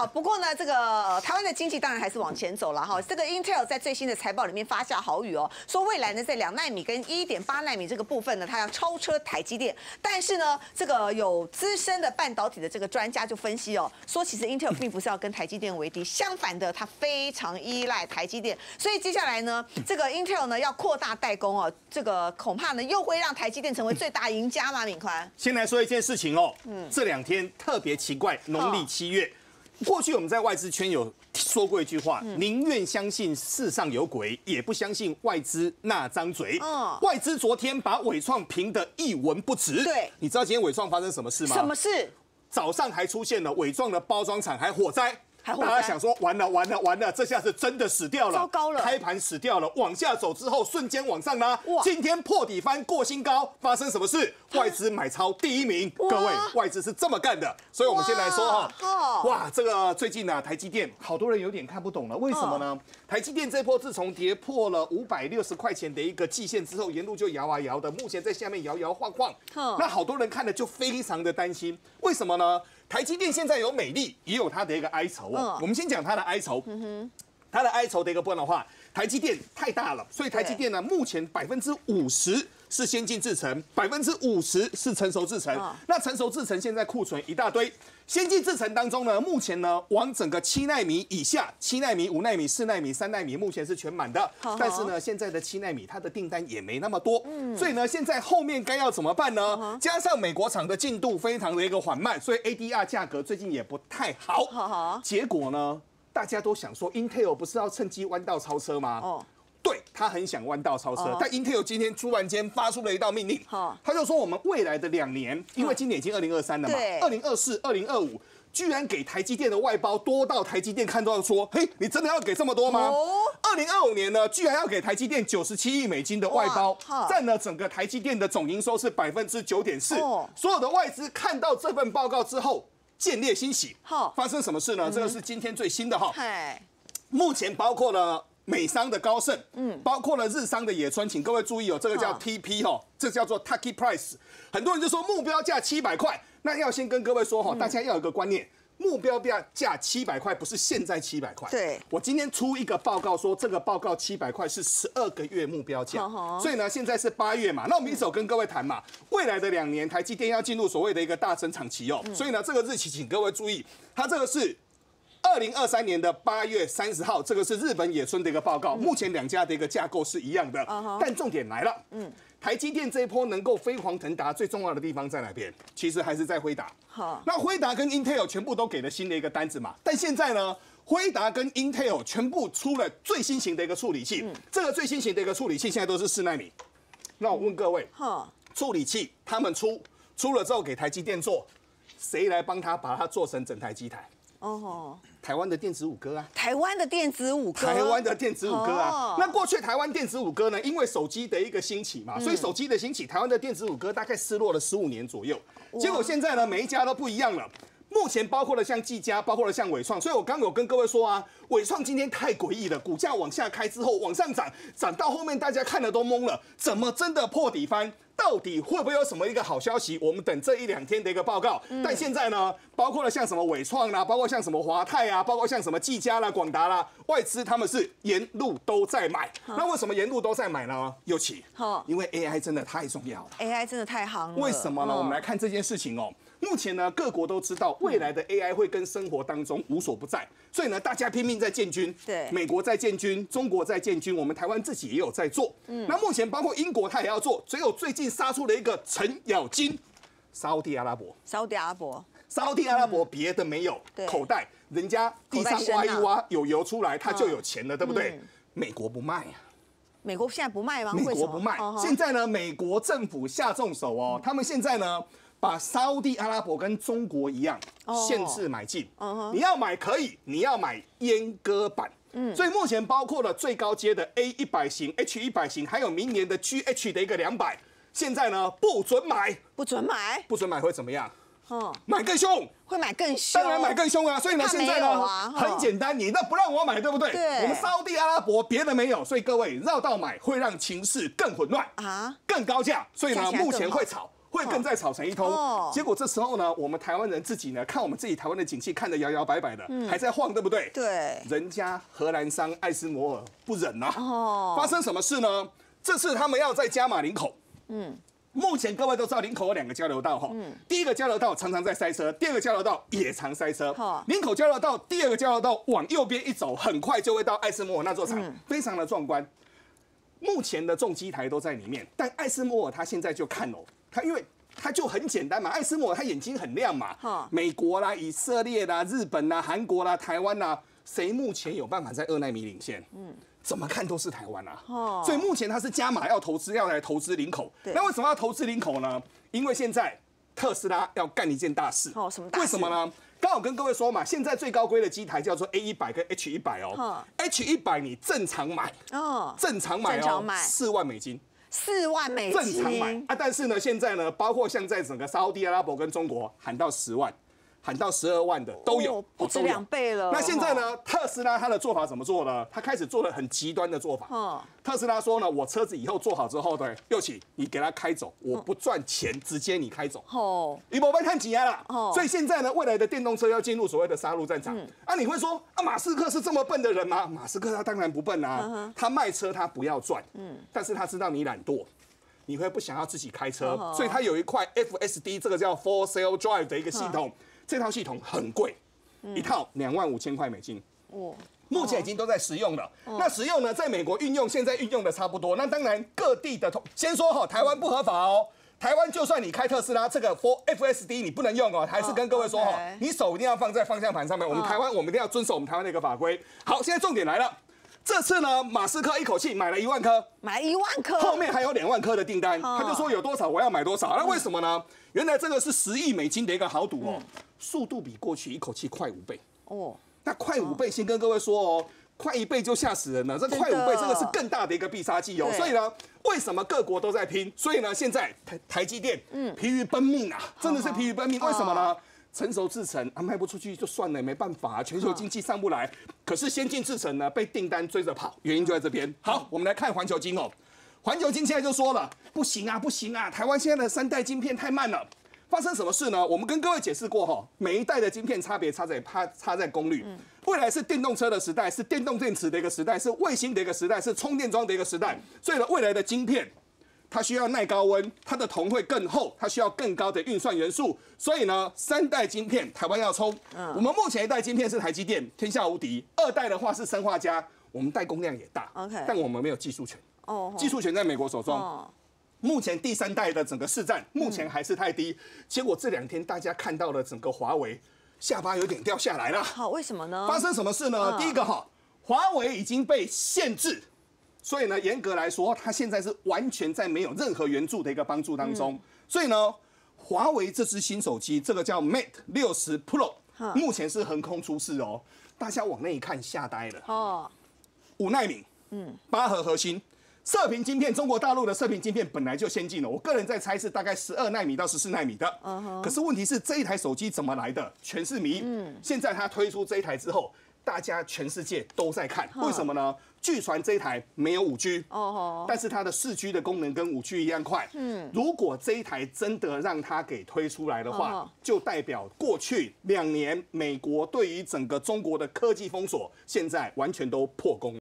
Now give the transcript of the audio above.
好，不过呢，这个呃台湾的经济当然还是往前走了哈。这个 Intel 在最新的财报里面发下好语哦，说未来呢在两纳米跟一点八纳米这个部分呢，它要超车台积电。但是呢，这个有资深的半导体的这个专家就分析哦，说其实 Intel 并不是要跟台积电为敌，相反的，它非常依赖台积电。所以接下来呢，这个 Intel 呢要扩大代工哦，这个恐怕呢又会让台积电成为最大赢家嘛，敏宽。先来说一件事情哦，嗯，这两天特别奇怪，农历七月。过去我们在外资圈有说过一句话，宁愿相信世上有鬼，也不相信外资那张嘴。嗯，外资昨天把伟创评得一文不值。对，你知道今天伟创发生什么事吗？什么事？早上还出现了伟创的包装厂还火灾。大家想说完了完了完了，这下是真的死掉了，糟糕了，开盘死掉了，往下走之后瞬间往上拉，今天破底翻过新高，发生什么事？外资买超第一名，各位，外资是这么干的，所以我们先来说哈，哇，这个最近呢，台积电好多人有点看不懂了，为什么呢？台积电这波自从跌破了五百六十块钱的一个季线之后，沿路就摇啊摇的，目前在下面摇摇晃晃，那好多人看了就非常的担心，为什么呢？台积电现在有美丽，也有它的一个哀愁哦。我们先讲它的哀愁。它的哀愁的一个部分的话，台积电太大了，所以台积电呢，目前百分之五十是先进制程，百分之五十是成熟制程。那成熟制程现在库存一大堆，先进制程当中呢，目前呢往整个七纳米以下，七纳米、五纳米、四纳米、三纳米，目前是全满的。但是呢，现在的七纳米它的订单也没那么多，嗯所以呢，现在后面该要怎么办呢？加上美国厂的进度非常的一个缓慢，所以 ADR 价格最近也不太好。结果呢？大家都想说，Intel 不是要趁机弯道超车吗？哦，对他很想弯道超车，但 Intel 今天突然间发出了一道命令，他就说我们未来的两年，因为今年已经二零二三了嘛，二零二四、二零二五，居然给台积电的外包多到台积电看到说，嘿，你真的要给这么多吗？二零二五年呢，居然要给台积电九十七亿美金的外包，占了整个台积电的总营收是百分之九点四，所有的外资看到这份报告之后。见猎欣喜，好，发生什么事呢？这个是今天最新的哈。目前包括了美商的高盛，嗯，包括了日商的野村，请各位注意哦，这个叫 TP 哈，这叫做 Tucky Price。很多人就说目标价七百块，那要先跟各位说哈，大家要有个观念。目标标价七百块，不是现在七百块。对，我今天出一个报告说，这个报告七百块是十二个月目标价。所以呢，现在是八月嘛，那我们一手跟各位谈嘛，未来的两年台积电要进入所谓的一个大增长期哦。所以呢，这个日期请各位注意，它这个是二零二三年的八月三十号，这个是日本野村的一个报告。目前两家的一个架构是一样的，但重点来了，嗯。台积电这一波能够飞黄腾达，最重要的地方在哪边？其实还是在辉达。好，那辉达跟 Intel 全部都给了新的一个单子嘛。但现在呢，辉达跟 Intel 全部出了最新型的一个处理器。这个最新型的一个处理器现在都是四纳米。那我问各位，处理器他们出出了之后给台积电做，谁来帮他把它做成整台机台？哦，台湾的电子五哥啊，台湾的电子五哥，台湾的电子五哥啊。那过去台湾电子五哥呢，因为手机的一个兴起嘛，所以手机的兴起，台湾的电子五哥大概失落了十五年左右。结果现在呢，每一家都不一样了。目前包括了像技嘉，包括了像伟创，所以我刚有跟各位说啊，伟创今天太诡异了，股价往下开之后往上涨，涨到后面大家看了都懵了，怎么真的破底翻？到底会不会有什么一个好消息？我们等这一两天的一个报告。但现在呢，包括了像什么伟创啦，包括像什么华泰啊，包括像什么技嘉啦、广达啦，外资他们是沿路都在买。那为什么沿路都在买呢？尤其，因为 AI 真的太重要了。AI 真的太行了。为什么呢？我们来看这件事情哦。目前呢，各国都知道未来的 AI 会跟生活当中无所不在，所以呢，大家拼命在建军。对，美国在建军，中国在建军，我们台湾自己也有在做。嗯，那目前包括英国，它也要做。只有最近杀出了一个程咬金，沙地阿拉伯。沙地阿拉伯，沙地阿拉伯别的没有，口袋人家地上挖一挖有油出来，它就有钱了，对不对？美国不卖呀。美国现在不卖吗？美国不卖。现在呢，美国政府下重手哦，他们现在呢。把沙地阿拉伯跟中国一样限制买进，你要买可以，你要买阉割版。嗯，所以目前包括了最高阶的 A 一百型、H 一百型，还有明年的 GH 的一个两百，现在呢不准买，不准买，不准买会怎么样？哦，买更凶，会买更凶，当然买更凶啊！所以呢，现在呢很简单，你那不让我买，对不对？对，我们沙地阿拉伯别的没有，所以各位绕道买会让情势更混乱啊，更高价，所以呢目前会炒。会更再吵成一通。结果这时候呢，我们台湾人自己呢，看我们自己台湾的景气看得摇摇摆摆的，还在晃，对不对？对。人家荷兰商艾斯摩尔不忍呐。哦。发生什么事呢？这次他们要在加马林口。嗯。目前各位都知道林口有两个交流道哈。嗯。第一个交流道常常在塞车，第二个交流道也常塞车。好。林口交流道第二个交流道往右边一走，很快就会到艾斯摩尔那座厂，非常的壮观。目前的重机台都在里面，但艾斯摩尔他现在就看哦，他因为他就很简单嘛，艾斯摩尔他眼睛很亮嘛，美国啦、以色列啦、日本啦、韩国啦、台湾啦，谁目前有办法在二纳米领先？嗯，怎么看都是台湾啊。哦，所以目前他是加码要投资，要来投资林口。那为什么要投资林口呢？因为现在特斯拉要干一件大事。哦，什么大事？为什么呢？刚好跟各位说嘛，现在最高规的机台叫做 A 一百跟 H 一百哦。H 一百你正常买哦，正常买哦，四万美金，四万美金正常买啊。但是呢，现在呢，包括像在整个沙特阿拉伯跟中国喊到十万。喊到十二万的都有，不止两倍了。那现在呢？特斯拉它的做法怎么做呢？它开始做了很极端的做法。特斯拉说呢，我车子以后做好之后，对，又起你给它开走，我不赚钱，直接你开走。哦，你不被看挤压了。哦，所以现在呢，未来的电动车要进入所谓的杀戮战场。啊，你会说啊，马斯克是这么笨的人吗？马斯克他当然不笨啊，他卖车他不要赚，嗯，但是他知道你懒惰，你会不想要自己开车，所以他有一块 FSD 这个叫 Full Sail Drive 的一个系统。这套系统很贵，一套两万五千块美金。哦，目前已经都在使用了。那使用呢，在美国运用，现在运用的差不多。那当然，各地的同先说哈，台湾不合法哦。台湾就算你开特斯拉，这个 For FSD 你不能用哦。还是跟各位说哈，你手一定要放在方向盘上面。我们台湾，我们一定要遵守我们台湾的一个法规。好，现在重点来了。这次呢，马斯克一口气买了一万颗，买一万颗，后面还有两万颗的订单，他就说有多少我要买多少。那为什么呢？原来这个是十亿美金的一个豪赌哦，速度比过去一口气快五倍哦。那快五倍，先跟各位说哦，快一倍就吓死人了。这快五倍，这个是更大的一个必杀技哦。所以呢，为什么各国都在拼？所以呢，现在台台积电嗯疲于奔命啊，真的是疲于奔命。为什么呢？成熟制程啊卖不出去就算了，没办法，啊全球经济上不来。可是先进制程呢被订单追着跑，原因就在这边。好，我们来看环球金哦，环球金现在就说了，不行啊，不行啊，台湾现在的三代晶片太慢了。发生什么事呢？我们跟各位解释过哈，每一代的晶片差别差在差差在功率。未来是电动车的时代，是电动电池的一个时代，是卫星的一个时代，是充电桩的一个时代。所以呢，未来的晶片。它需要耐高温，它的铜会更厚，它需要更高的运算元素。所以呢，三代晶片台湾要冲。嗯，我们目前一代晶片是台积电，天下无敌。二代的话是生化家，我们代工量也大。OK，但我们没有技术权。哦，技术权在美国手中。哦，目前第三代的整个市占目前还是太低。结果这两天大家看到了整个华为下巴有点掉下来了。好，为什么呢？发生什么事呢？第一个哈，华为已经被限制。所以呢，严格来说，它现在是完全在没有任何援助的一个帮助当中。所以呢，华为这支新手机，这个叫 Mate 六十 Pro，目前是横空出世哦。大家往那一看，吓呆了。哦，五纳米，嗯，八核核心，射频晶片，中国大陆的射频晶片本来就先进了。我个人在猜是大概十二纳米到十四纳米的。嗯可是问题是这一台手机怎么来的？全是谜。嗯。现在它推出这一台之后，大家全世界都在看，为什么呢？据传这一台没有五 G，哦，但是它的四 G 的功能跟五 G 一样快。嗯，如果这一台真的让它给推出来的话，就代表过去两年美国对于整个中国的科技封锁，现在完全都破功。